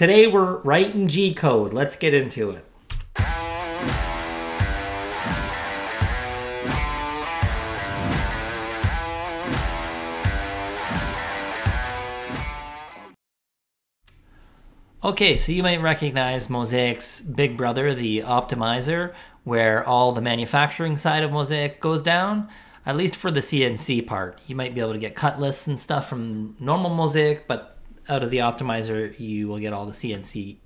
Today we're writing G code. Let's get into it. Okay, so you might recognize Mozaik's big brother, the optimizer, where all the manufacturing side of Mozaik goes down, at least for the CNC part. You might be able to get cut lists and stuff from normal Mozaik, but out of the optimizer, you will get all the CNC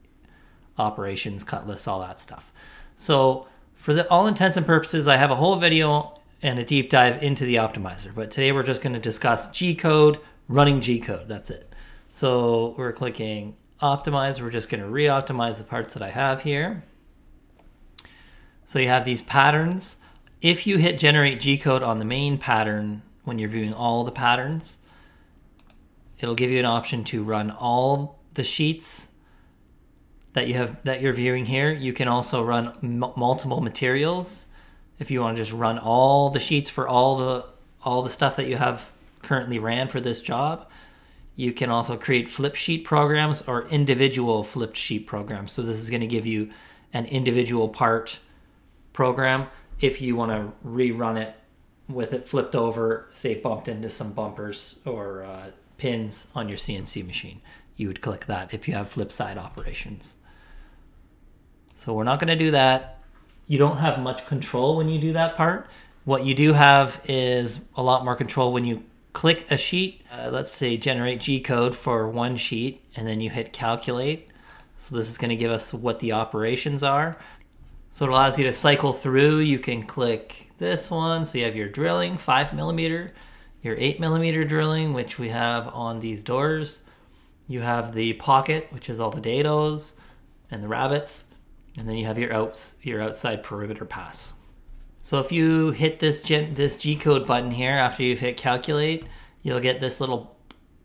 operations, cut lists, all that stuff. So for the all intents and purposes, I have a whole video and a deep dive into the optimizer, but today we're just going to discuss G code, running G code. That's it. So we're clicking optimize. We're just going to re-optimize the parts that I have here. So you have these patterns. If you hit generate G code on the main pattern, when you're viewing all the patterns, it'll give you an option to run all the sheets that you have that you're viewing here. You can also run multiple materials if you want to just run all the sheets for all the all the stuff that you have currently ran for this job. You can also create flip sheet programs or individual flipped sheet programs. So this is going to give you an individual part program if you want to rerun it with it flipped over, say bumped into some bumpers or uh, pins on your CNC machine. You would click that if you have flip side operations. So we're not going to do that. You don't have much control when you do that part. What you do have is a lot more control when you click a sheet, uh, let's say generate G code for one sheet, and then you hit calculate. So this is going to give us what the operations are. So it allows you to cycle through. You can click this one. So you have your drilling, five millimeter, your eight millimeter drilling, which we have on these doors. You have the pocket, which is all the dados and the rabbets. And then you have your outs, your outside perimeter pass. So if you hit this gen, this G code button here after you've hit calculate, you'll get this little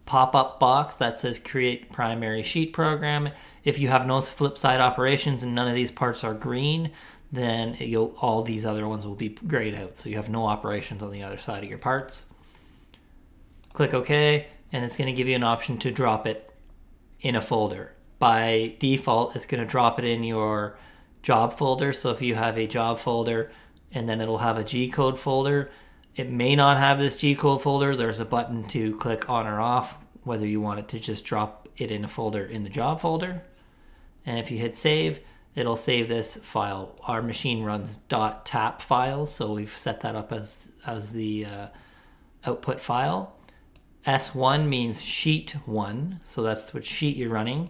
pop-up box that says create primary sheet program. If you have no flip side operations and none of these parts are green, then all these other ones will be grayed out. So you have no operations on the other side of your parts. Click OK, and it's going to give you an option to drop it in a folder. By default, it's going to drop it in your job folder. So if you have a job folder, and then it'll have a G code folder. It may not have this G code folder. There's a button to click on or off, whether you want it to just drop it in a folder in the job folder. And if you hit save, it'll save this file. Our machine runs .tap files, so we've set that up as, as the uh, output file. S1 means sheet 1, so that's what sheet you're running.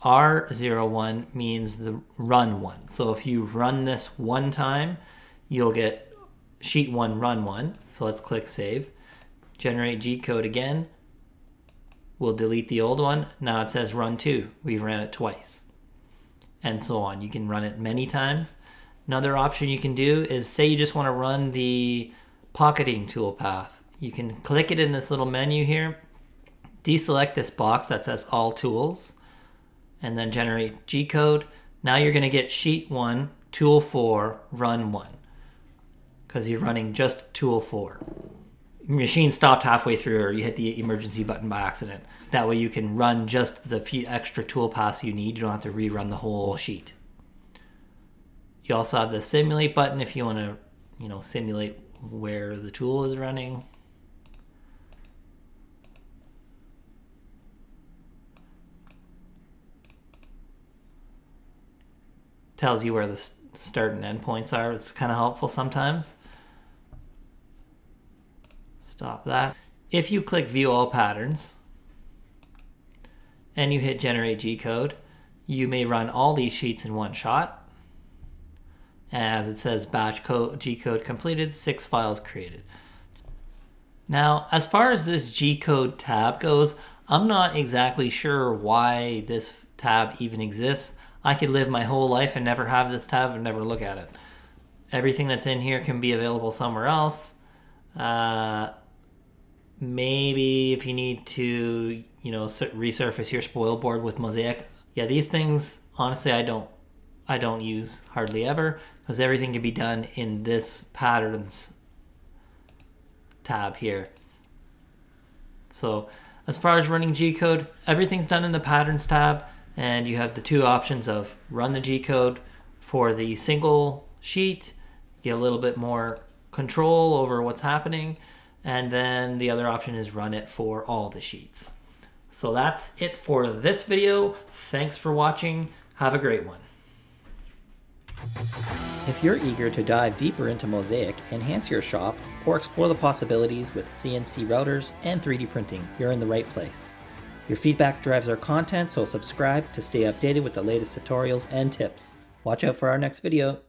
R01 means the run one. So if you run this one time, you'll get sheet one, run one. So let's click save. Generate G code again. We'll delete the old one. Now it says run two. We've ran it twice. And so on. You can run it many times. Another option you can do is say you just want to run the pocketing toolpath. You can click it in this little menu here, deselect this box that says all tools, and then generate G code. Now you're going to get sheet one, tool four, run one because you're running just tool 4. Machine stopped halfway through or you hit the emergency button by accident. That way you can run just the few extra tool paths you need. You don't have to rerun the whole sheet. You also have the simulate button if you want to, you know, simulate where the tool is running. Tells you where the start and end points are. It's kind of helpful sometimes. Stop that. If you click view all patterns and you hit generate G code, you may run all these sheets in one shot. As it says batch code G code completed, six files created. Now, as far as this G code tab goes, I'm not exactly sure why this tab even exists. I could live my whole life and never have this tab and never look at it. Everything that's in here can be available somewhere else. Uh, maybe if you need to, you know, resurface your spoil board with Mozaik. Yeah, these things, honestly, I don't, I don't use hardly ever because everything can be done in this patterns tab here. So as far as running G code, everything's done in the patterns tab and you have the two options of run the G code for the single sheet, get a little bit more control over what's happening, and then the other option is run it for all the sheets. So that's it for this video. Thanks for watching. Have a great one. If you're eager to dive deeper into Mozaik, enhance your shop, or explore the possibilities with CNC routers and 3D printing, you're in the right place. Your feedback drives our content, so subscribe to stay updated with the latest tutorials and tips. Watch out for our next video.